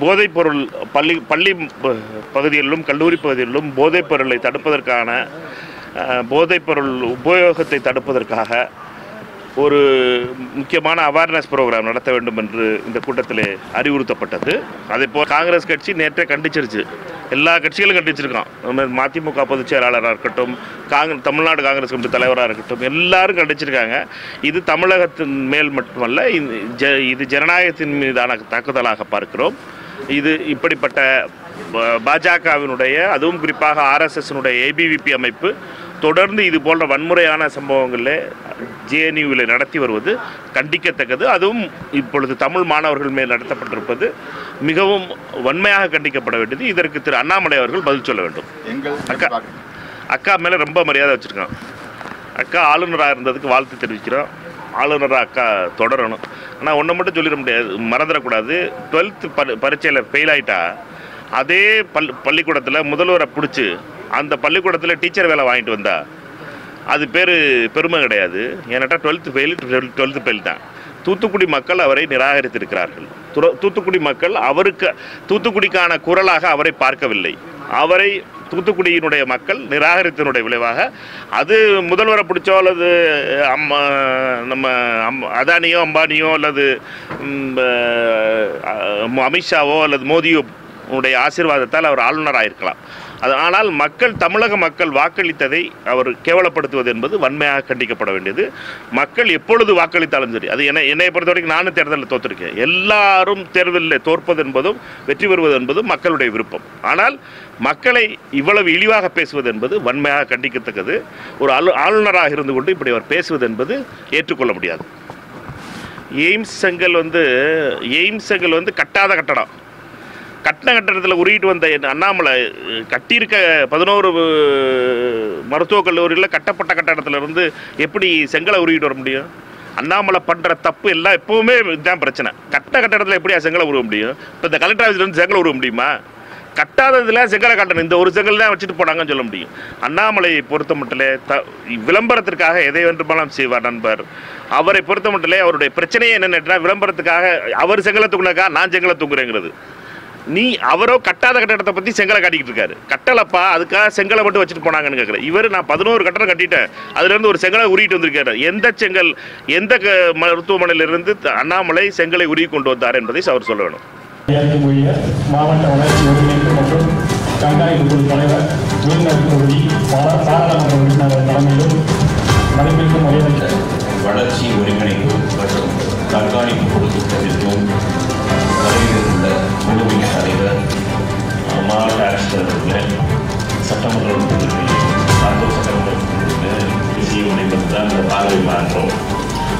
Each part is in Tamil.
போதைப்பொருள் பள்ளி பள்ளி ப- பகுதிகளிலும் கல்லூரி பகுதிகளிலும் போதைப் பொருளை தடுப்பதற்கான போதைப்பொருள் உபயோகத்தை தடுப்பதற்காக ஒரு முக்கியமான அவேர்னஸ் ப்ரோக்ராம் நடத்த வேண்டும் என்று இந்த கூட்டத்திலே அறிவுறுத்தப்பட்டது. அதே போல் காங்கிரஸ் கட்சி நேற்றே கண்டிச்சிருச்சு. எல்லா கட்சிகளும் கண்டிச்சிருக்கான். மதிமுக பொதுச் செயலாளராக இருக்கட்டும் காங்கிரஸ் தமிழ்நாடு காங்கிரஸ் கமிட்டி தலைவராக இருக்கட்டும் எல்லாரும் கண்டிச்சிருக்காங்க. இது தமிழகத்தின் மேல் மட்டுமல்ல இது ஜனநாயகத்தின் மீதான தாக்குதலாக பார்க்கிறோம். இது இப்படிப்பட்ட பாஜகவினுடைய அதுவும் குறிப்பாக ஆர்எஸ்எஸ்னுடைய ஏபிவிபி அமைப்பு தொடர்ந்து இது போன்ற வன்முறையான சம்பவங்களில் ஜேஎன்யூவில் நடத்தி வருவது கண்டிக்கத்தக்கது. அதுவும் இப்பொழுது தமிழ் மாணவர்கள் மேல் நடத்தப்பட்டிருப்பது மிகவும் வன்மையாக கண்டிக்கப்பட வேண்டியது. இதற்கு திரு அண்ணாமலை அவர்கள் பதில் சொல்ல வேண்டும். அக்கா அக்கா மேலே ரொம்ப மரியாதை வச்சுருக்கான். அக்கா ஆளுநராக இருந்ததுக்கு வாழ்த்து தெரிவிக்கிறோம். ஆளுநராக அக்கா தொடரணும். ஆனால் ஒன்றை மட்டும் சொல்லிட முடியாது. மறந்துடக்கூடாது. டுவெல்த்து பரி பரீட்சையில் ஃபெயில் ஆகிட்டா அதே பல் பள்ளிக்கூடத்தில் முதல்வரை பிடிச்சி அந்த பள்ளிக்கூடத்தில் டீச்சர் வேலை வாங்கிட்டு வந்தா அது பேர் பெருமை கிடையாது. ஏன்னாட்டா டுவெல்த்து ஃபெயில் டுவெல்த்து ஃபெயில் தான். தூத்துக்குடி மக்கள் அவரை நிராகரித்திருக்கிறார்கள். துர- தூத்துக்குடி மக்கள் அவருக்கு தூத்துக்குடிக்கான குரலாக அவரை பார்க்கவில்லை. அவரை தூத்துக்குடியினுடைய மக்கள் நிராகரித்தனுடைய விளைவாக அது முதல்வரை பிடிச்சோ அல்லது அம்மா நம்ம அம் அதானியோ அம்பானியோ அல்லது அமித்ஷாவோ அல்லது மோதியோ உடைய ஆசீர்வாதத்தால் அவர் ஆளுநராக இருக்கலாம் அது ஆனால் மக்கள் தமிழக மக்கள் வாக்களித்ததை அவர் கேவலப்படுத்துவது என்பது வன்மையாக கண்டிக்கப்பட வேண்டியது. மக்கள் எப்பொழுது வாக்களித்தாலும் சரி அது என்னை என்னை பொறுத்த வரைக்கும் நானும் தேர்தலில் தோற்றிருக்கேன் எல்லாரும் தேர்தலில் தோற்பது என்பதும் வெற்றி பெறுவது என்பதும் மக்களுடைய விருப்பம். ஆனால் மக்களை இவ்வளவு இழிவாக பேசுவது என்பது வன்மையாக கண்டிக்கத்தக்கது. ஒரு ஆளு ஆளுநராக இருந்து கொண்டு இப்படி அவர் பேசுவது என்பது ஏற்றுக்கொள்ள முடியாது. எய்ம்ஸ் செங்கல் வந்து எய்ம்ஸ் செங்கல் வந்து கட்டாத கட்டடம். கட்டின கட்டடத்தில் உருகிட்டு வந்த அண்ணாமலை கட்டியிருக்க பதினோரு மருத்துவக் கல்லூரியில் கட்டப்பட்ட கட்டடத்துல இருந்து எப்படி செங்கலை உருகிட்டு வர முடியும்? அண்ணாமலை பண்ணுற தப்பு எல்லாம் எப்போவுமே இதுதான் பிரச்சனை. கட்ட கட்டடத்தில் எப்படியா செங்கலை உருவ முடியும்? இப்போ இந்த கலெக்டர் ஆஃபீஸ்லேருந்து செங்கலை உருவ முடியுமா? கட்டாததில் செங்கலை காட்டணும். இந்த ஒரு செங்கல் தான் வச்சுட்டு போனாங்கன்னு சொல்ல முடியும். அண்ணாமலையை பொறுத்த மட்டிலே த விளம்பரத்திற்காக எதை வேண்டுமானாலும் செய்வார் நண்பர். அவரை பொறுத்த மட்டிலே அவருடைய பிரச்சனையே என்னென்னா விளம்பரத்துக்காக அவர் செங்கலை தூங்கினாக்கா நான் செங்கலை தூங்குறேங்கிறது. நீ அவரோ கட்டாத கட்டடத்தை பற்றி செங்கலை காட்டிக்கிட்டு இருக்காரு. கட்டலப்பா அதுக்காக செங்கலை மட்டும் வச்சுட்டு போனாங்கன்னு கேட்குறேன் இவர் நான் பதினோரு கட்டடம் கட்டிட்டேன். அதுலேருந்து ஒரு செங்கலை உருகிட்டு வந்திருக்காரு. எந்த செங்கல் எந்த க- மருத்துவமனையிலிருந்து அண்ணாமலை செங்கலை உருகி கொண்டு வந்தார் என்பதை அவர் சொல்ல வேணும். மாவட்ட வளர்ச்சி ஒருங்கிணைப்பு மற்றும் கண்காணிப்பு தலைவர் 많은 많고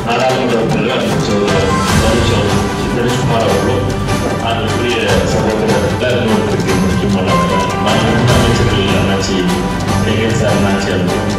나라는 것들은 너무 좋은 숟가락으로 나는 우리의 사람들을 때려놓을 느낌을 좀 받았다. 많은 사람들이 나지 내게서 나지 않고